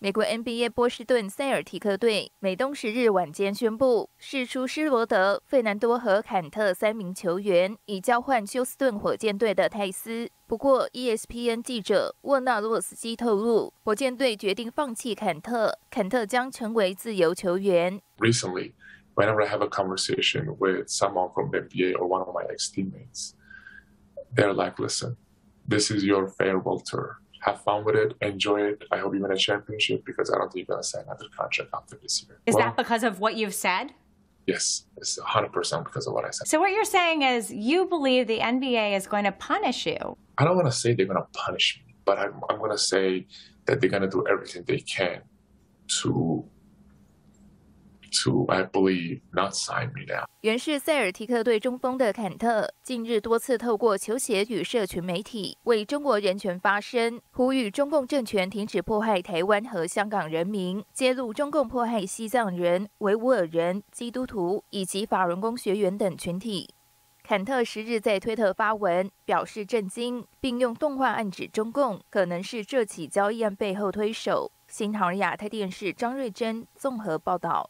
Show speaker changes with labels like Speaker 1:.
Speaker 1: 美国 NBA 波士顿塞尔提克队美东时日晚间宣布，释出施罗德、费南多和坎特三名球员，以交换休斯顿火箭队的泰斯。不过，ESPN 记者沃纳洛斯基透露，火箭队决定放弃坎特，坎特将成为自由球员。
Speaker 2: Recently, whenever I have a conversation with someone from the NBA or one of my ex-teammates, they're like, "Listen, this is your farewell tour." Have fun with it, enjoy it. I hope you win a championship because I don't think you're going to sign another contract after this year.
Speaker 3: Is well, that because of what you've said?
Speaker 2: Yes, it's 100% because of what I said.
Speaker 3: So, what you're saying is you believe the NBA is going to punish you?
Speaker 2: I don't want to say they're going to punish me, but I'm, I'm going to say that they're going to do everything they can to
Speaker 1: 原是塞尔提克队中锋的坎特，近日多次透过球鞋与社群媒体为中国人权发声，呼吁中共政权停止迫害台湾和香港人民，揭露中共迫害西藏人、维吾尔人、基督徒以及法轮功学员等群体。坎特十日在推特发文表示震惊，并用动画暗指中共可能是这起交易案背后推手。新唐人亚太电视张瑞珍综合报道。